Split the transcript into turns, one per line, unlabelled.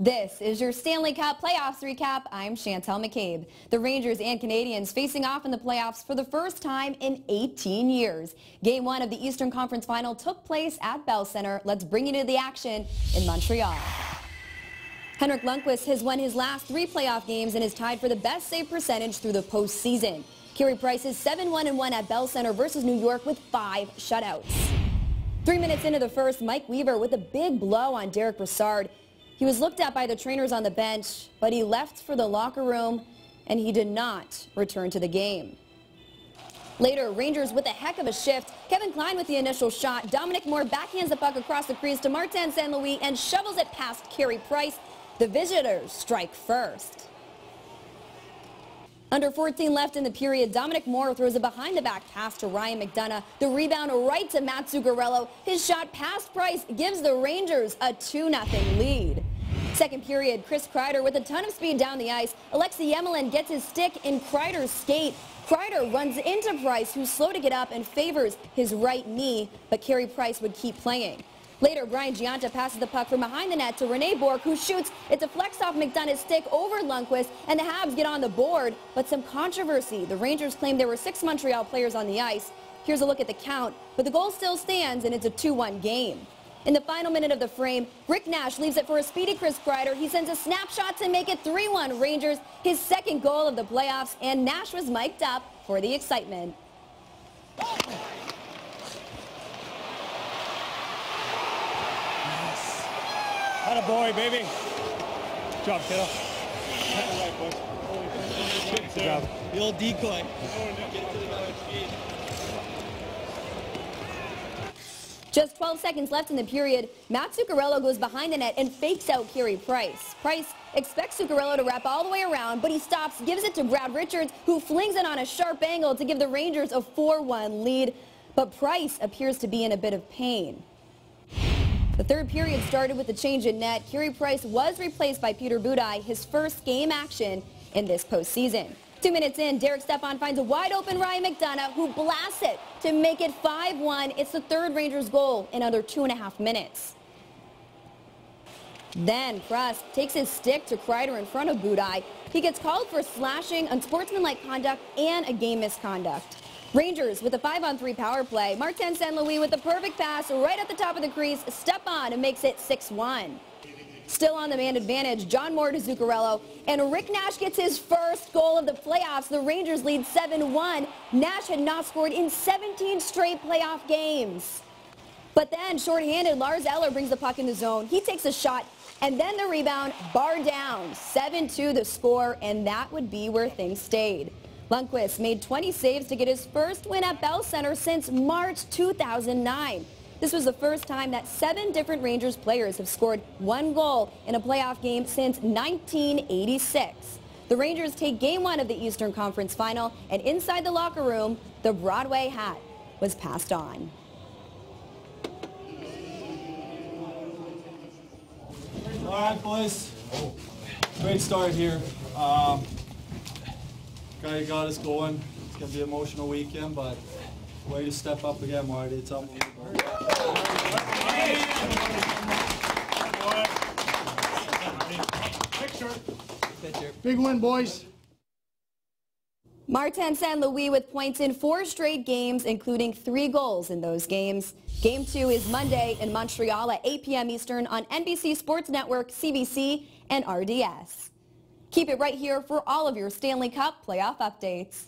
This is your Stanley Cup playoffs recap. I'm Chantel McCabe. The Rangers and Canadiens facing off in the playoffs for the first time in 18 years. Game one of the Eastern Conference Final took place at Bell Center. Let's bring you to the action in Montreal. Henrik Lundqvist has won his last three playoff games and is tied for the best save percentage through the postseason. Carey Price is 7-1-1 at Bell Center versus New York with five shutouts. Three minutes into the first, Mike Weaver with a big blow on Derick Brassard. He was looked at by the trainers on the bench, but he left for the locker room and he did not return to the game. Later, Rangers with a heck of a shift. Kevin Klein with the initial shot. Dominic Moore backhands the puck across the crease to Martin St. Louis and shovels it past Carey Price. The visitors strike first. Under 14 left in the period, Dominic Moore throws a behind-the-back pass to Ryan McDonagh. The rebound right to Mats Zuccarello. His shot past Price gives the Rangers a 2-0 lead. Second period, Chris Kreider with a ton of speed down the ice. Alexei Emelin gets his stick in Kreider's skate. Kreider runs into Price, who's slow to get up and favors his right knee, but Carey Price would keep playing. Later, Brian Gionta passes the puck from behind the net to Rene Bourque, who shoots. It's a flex off McDonagh's stick over Lundqvist, and the Habs get on the board. But some controversy. The Rangers claim there were six Montreal players on the ice. Here's a look at the count, but the goal still stands, and it's a 2-1 game. In the final minute of the frame, Rick Nash leaves it for a speedy Chris Kreider. He sends a snapshot to make it 3-1 Rangers, his second goal of the playoffs, and Nash was mic'd up for the excitement.
Had a boy, baby. Good job, kiddo. Good job.
The old decoy.
Just 12 seconds left in the period. Mats Zuccarello goes behind the net and fakes out Carey Price. Price expects Zuccarello to wrap all the way around, but he stops, gives it to Brad Richards, who flings it on a sharp angle to give the Rangers a 4-1 lead. But Price appears to be in a bit of pain. The third period started with a change in net. Carey Price was replaced by Peter Budaj, his first game action in this postseason. Two minutes in, Derek Stepan finds a wide open Ryan McDonagh who blasts it to make it 5-1. It's the third Rangers goal in under two and a half minutes. Then Prust takes his stick to Kreider in front of Budaj. He gets called for slashing, unsportsmanlike conduct, and a game misconduct. Rangers with a 5-on-3 power play. Martin St. Louis with the perfect pass right at the top of the crease. Stepan and makes it 6-1. Still on the man advantage, John Moore to Zuccarello. And Rick Nash gets his first goal of the playoffs. The Rangers lead 7-1. Nash had not scored in 17 straight playoff games. But then, shorthanded, Lars Eller brings the puck in the zone. He takes a shot, and then the rebound, bar down. 7-2 the score, and that would be where things stayed. Lundqvist made 20 saves to get his first win at Bell Center since March 2009. This was the first time that seven different Rangers players have scored one goal in a playoff game since 1986. The Rangers take game one of the Eastern Conference Final, and inside the locker room, the Broadway hat was passed on.
All right, boys. Great start here. Um, guy got us going. It's going to be an emotional weekend, but way to step up again, Marty. It's unbelievable.
Big win, boys.
Martin St. Louis with points in four straight games, including three goals in those games. Game two is Monday in Montreal at 8 p.m. Eastern on NBC Sports Network, CBC, and RDS. Keep it right here for all of your Stanley Cup playoff updates.